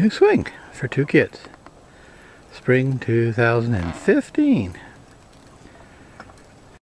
New swing for two kids. Spring 2015.